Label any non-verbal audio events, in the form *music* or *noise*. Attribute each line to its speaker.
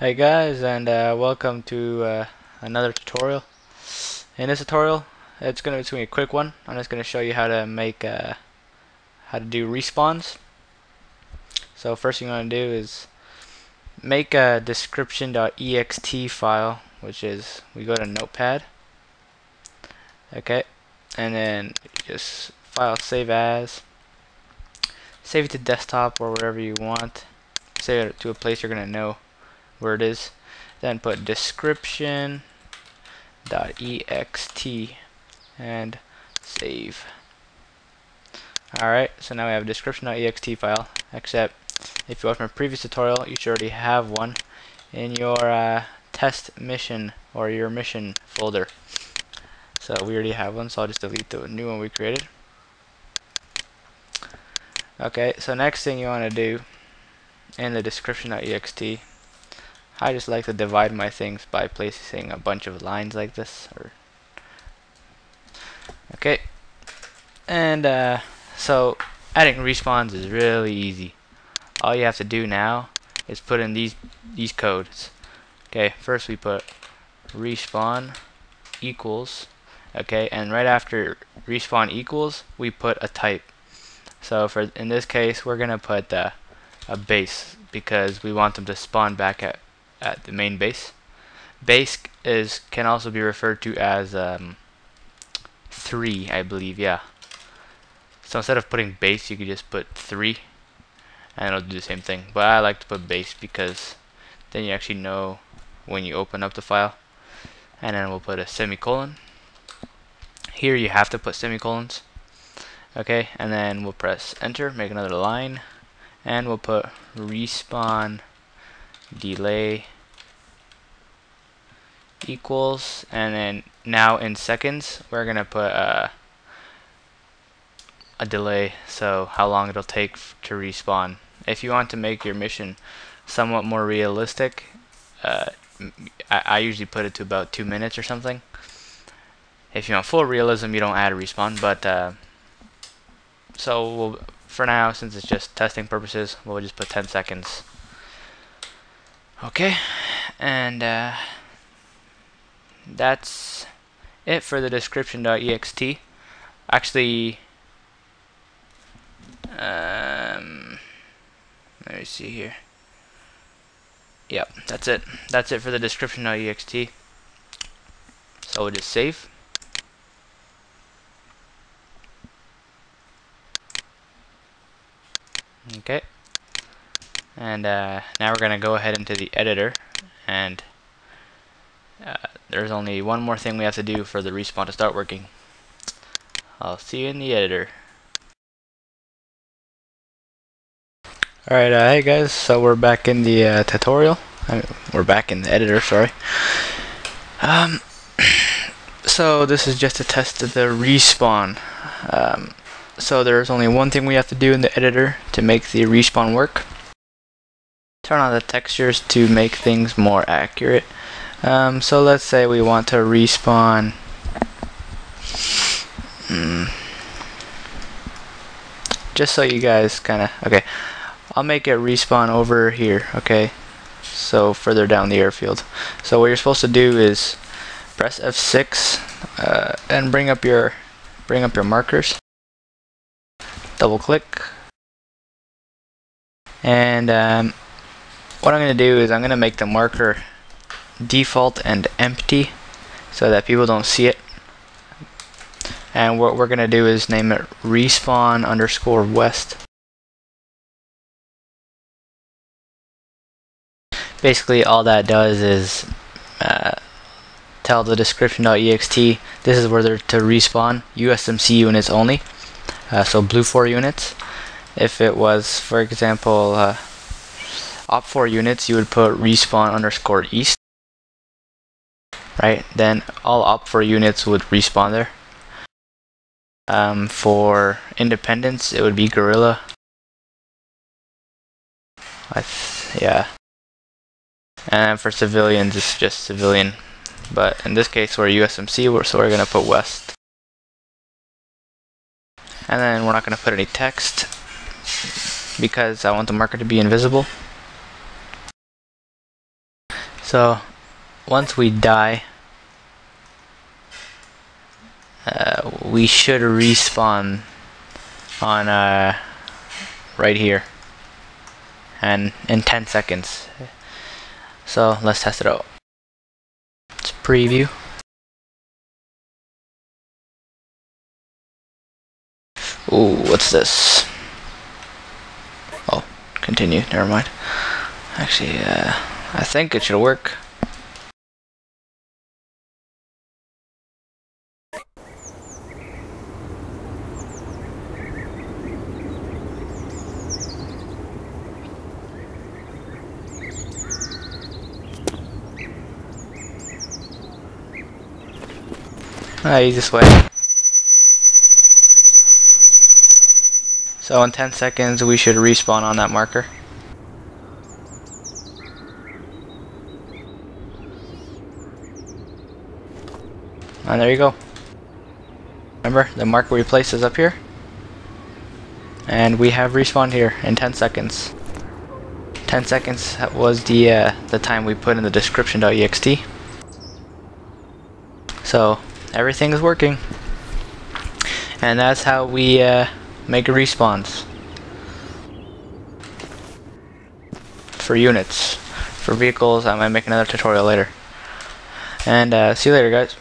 Speaker 1: Hey guys and uh, welcome to uh, another tutorial. In this tutorial it's going to be a quick one. I'm just going to show you how to make uh, how to do respawns. So first thing you want to do is make a description.ext file which is we go to notepad okay and then just file save as save it to desktop or wherever you want save it to a place you're going to know where it is. Then put description dot ext and save. Alright so now we have a description.ext file except if you watched my previous tutorial you should already have one in your uh, test mission or your mission folder. So we already have one so I'll just delete the new one we created. Okay so next thing you want to do in the description.ext I just like to divide my things by placing a bunch of lines like this. Or okay, and uh, so adding respawns is really easy. All you have to do now is put in these these codes. Okay, first we put respawn equals. Okay, and right after respawn equals, we put a type. So for in this case, we're gonna put uh, a base because we want them to spawn back at at the main base. Base is can also be referred to as um, 3, I believe, yeah. So instead of putting base, you could just put 3 and it'll do the same thing. But I like to put base because then you actually know when you open up the file. And then we'll put a semicolon. Here you have to put semicolons. Okay, and then we'll press enter, make another line, and we'll put respawn delay equals and then now in seconds we're gonna put a, a delay. So how long it'll take to respawn. If you want to make your mission somewhat more realistic uh, I, I, usually put it to about two minutes or something. If you want full realism you don't add a respawn but uh, so we'll, for now since it's just testing purposes we'll just put 10 seconds okay and uh, that's it for the description.ext actually um, let me see here. Yep that's it. That's it for the description.ext so we'll just save. Okay and uh, now we're gonna go ahead into the editor. And uh, there's only one more thing we have to do for the respawn to start working. I'll see you in the editor. Alright uh, hey guys. So we're back in the uh, tutorial. I mean, we're back in the editor sorry. Um, *coughs* so this is just a test of the respawn. Um, so there's only one thing we have to do in the editor to make the respawn work turn on the textures to make things more accurate. Um, so let's say we want to respawn. Mm, just so you guys kind of okay. I'll make it respawn over here okay? So further down the airfield. So what you're supposed to do is press F6 uh, and bring up your bring up your markers. Double click. And um, what I'm going to do is I'm going to make the marker default and empty so that people don't see it. And what we're going to do is name it respawn underscore west. Basically all that does is uh, tell the description.ext this is where they're to respawn USMC units only. Uh, so BLUFOR units. If it was, for example, uh, OPFOR units, you would put respawn underscore east. Right, then all OPFOR units would respawn there. Um, for independence, it would be Guerrilla. yeah. And for civilians, it's just civilian. But in this case, we're USMC, so we're going to put West. And then we're not going to put any text because I want the marker to be invisible. So, once we die, uh, we should respawn on uh, right here. And in 10 seconds. So let's test it out. Let's preview. Ooh, what's this? Oh continue. Never mind. Actually uh, I think it should work Ah, easiest way. So in 10 seconds we should respawn on that marker. And there you go. Remember, the marker we place is up here. And we have respawned here in 10 seconds. 10 seconds was the uh, the time we put in the description.ext. So everything is working. And that's how we uh, make a response. For units. For vehicles, I might make another tutorial later. And uh, see you later guys.